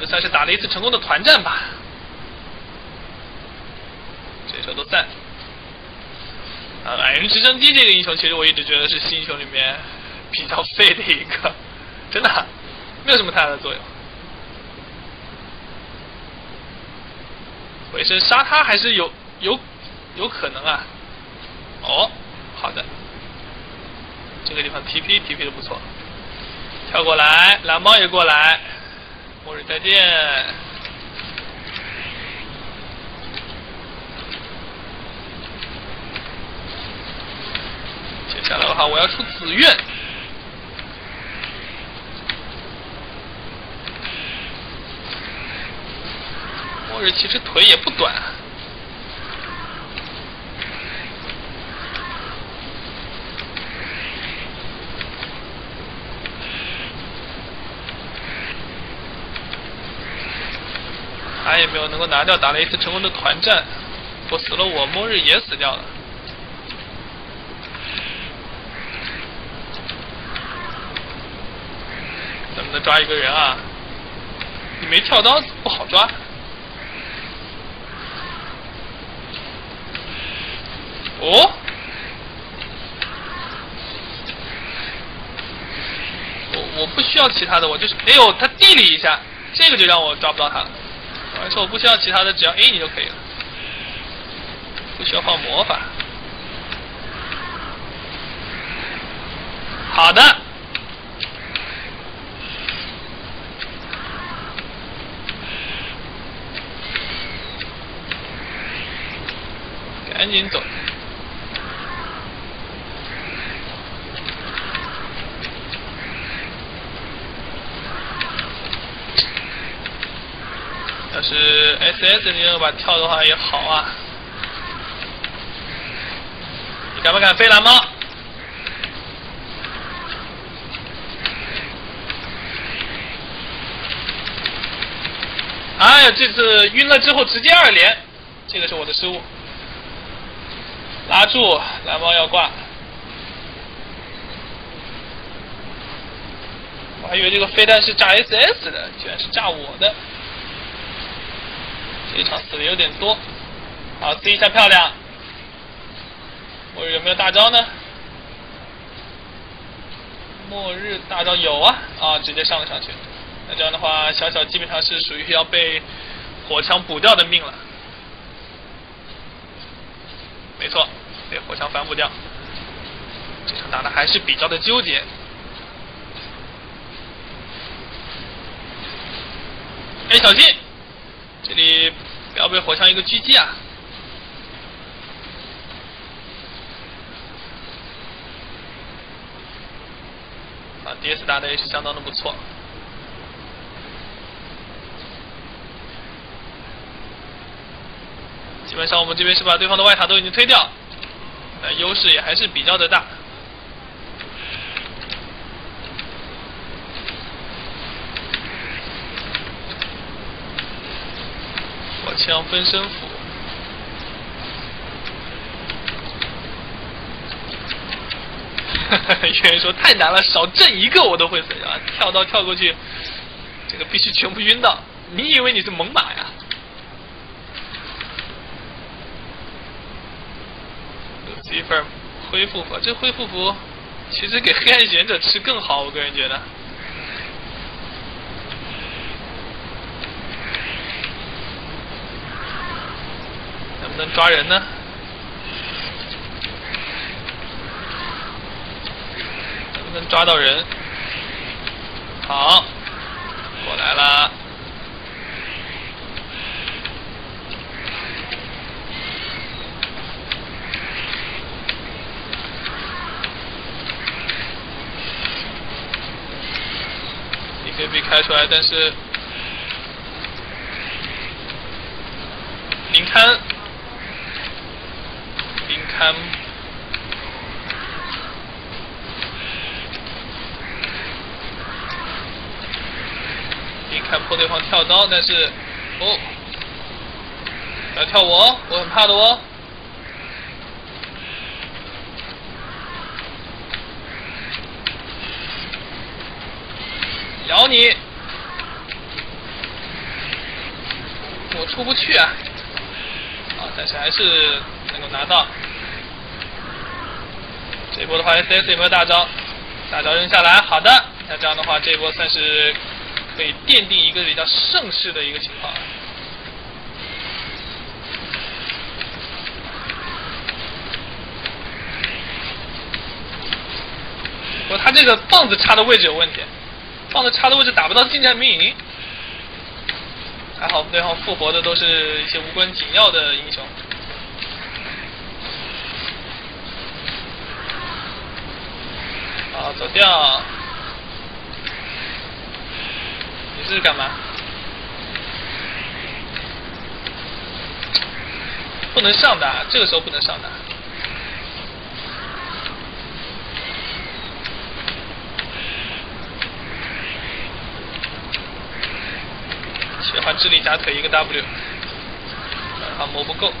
这算是打了一次成功的团战吧。这时候都在。啊，矮人直升机这个英雄，其实我一直觉得是新英雄里面比较废的一个，真的没有什么太大的作用。回身杀他还是有有有可能啊。哦，好的，这个地方 TP TP 的不错，跳过来，蓝猫也过来，末日再见。接下来的话，我要出紫苑。末日其实腿也不短。他也没有能够拿掉，打了一次成功的团战，我死了，我末日也死掉了。能不能抓一个人啊？你没跳刀不好抓。哦，我我不需要其他的，我就是，哎呦，他地理一下，这个就让我抓不到他了。没错我不需要其他的，只要 A 你就可以了，不需要放魔法。好的，赶紧走。要是 S S 你要把跳的话也好啊，你敢不敢飞蓝猫？哎呀，这次晕了之后直接二连，这个是我的失误。拉住，蓝猫要挂。我还以为这个飞弹是炸 S S 的，居然是炸我的。这场死的有点多，好，C 一下漂亮。末日有没有大招呢？末日大招有啊，啊，直接上了上去。那这样的话，小小基本上是属于要被火枪补掉的命了。没错，被火枪反补掉。这场打的还是比较的纠结。哎，小心！这里不要被火枪一个狙击啊！啊，DS 打的也是相当的不错。基本上我们这边是把对方的外塔都已经推掉，那优势也还是比较的大。火枪分身斧，有人说太难了，少震一个我都会死啊！跳刀跳过去，这个必须全部晕到。你以为你是猛犸呀？一份恢复符，这恢复符其实给黑暗贤者吃更好，我个人觉得。能抓人呢？能不能抓到人？好，过来啦。可以被开出来，但是您看，林堪，林堪破对方跳刀，但是哦，要跳我，我很怕的哦。咬你！我出不去啊！啊，但是还是能够拿到。这波的话，SS 有没有大招？大招扔下来，好的。那这样的话，这一波算是可以奠定一个比较盛世的一个情况。不过他这个棒子插的位置有问题，棒子插的位置打不到近战兵营。还好对方复活的都是一些无关紧要的英雄。好，走掉。你这是干嘛？不能上的，这个时候不能上的。切换智力加腿一个 W，他磨不够。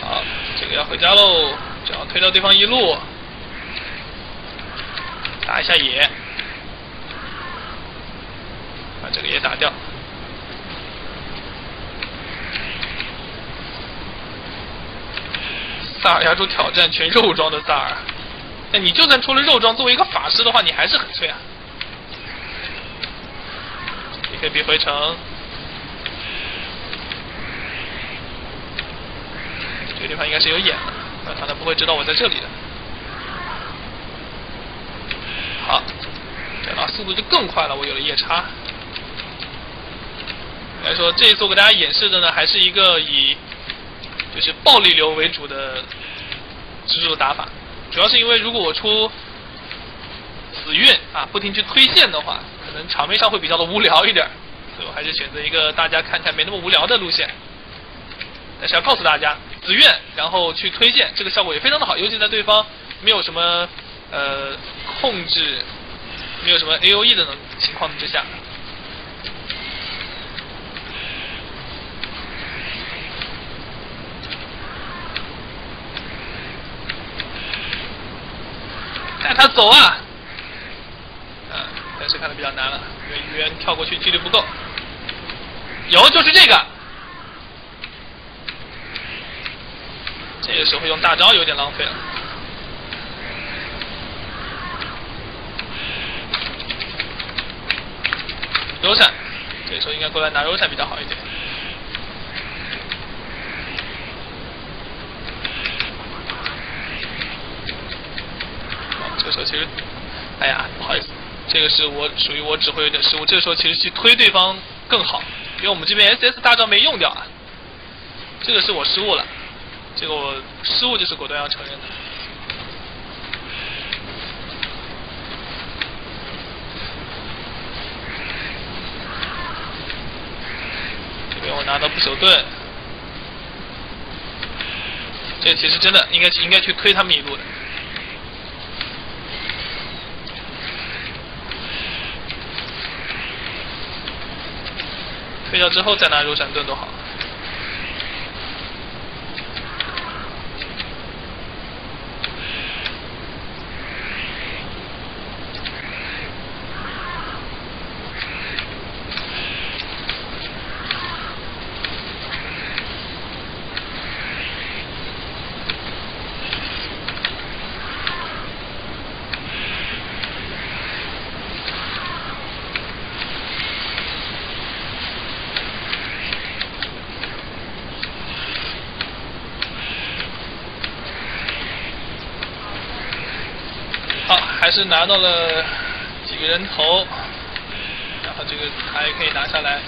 好，这个要回家喽，只要推到对方一路，打一下野，把这个野打掉。萨尔压轴挑战全肉装的萨尔。那你就算出了肉装，作为一个法师的话，你还是很脆啊。你可以 B 回城，这个地方应该是有眼的，那他不会知道我在这里的。好，啊速度就更快了，我有了夜叉。来说这一次我给大家演示的呢，还是一个以就是暴力流为主的蜘蛛打法。主要是因为如果我出紫韵啊，不停去推线的话，可能场面上会比较的无聊一点，所以我还是选择一个大家看起来没那么无聊的路线。但是要告诉大家，紫韵然后去推线，这个效果也非常的好，尤其在对方没有什么呃控制，没有什么 A O E 的情况之下。带他走啊！嗯，但是看的比较难了，因为鱼跳过去几率不够。有，就是这个。这时候用大招有点浪费了。柔闪，这时候应该过来拿柔闪比较好一点。这个时候其实，哎呀，不好意思，这个是我属于我指挥有点失误。这个时候其实去推对方更好，因为我们这边 SS 大招没用掉啊。这个是我失误了，这个我失误就是果断要承认的。这边我拿到不朽盾，这其实真的应该应该去推他们一路的。退掉之后再拿柔闪盾多好。还是拿到了几个人头，然后这个塔也可以拿下来。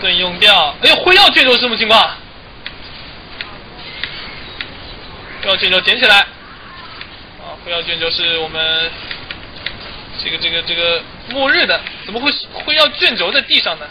盾用掉，哎呦，灰曜卷轴是什么情况？灰曜卷轴捡起来。啊，灰曜卷轴是我们这个这个这个末日的，怎么会灰曜卷轴在地上呢？